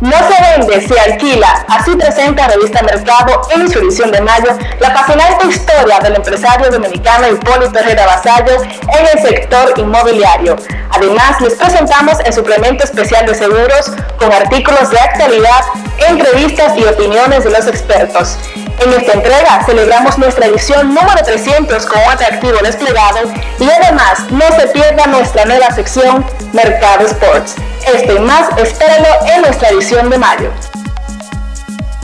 No se vende, se alquila. Así presenta Revista Mercado en su edición de mayo la fascinante historia del empresario dominicano Hipólito Herrera Vasallo en el sector inmobiliario. Además, les presentamos el suplemento especial de seguros con artículos de actualidad, entrevistas y opiniones de los expertos. En esta entrega celebramos nuestra edición número 300 con un atractivo desplegado y además no se pierda nuestra nueva sección Mercado Sports. Esto y más, espérenlo en nuestra edición de mayo.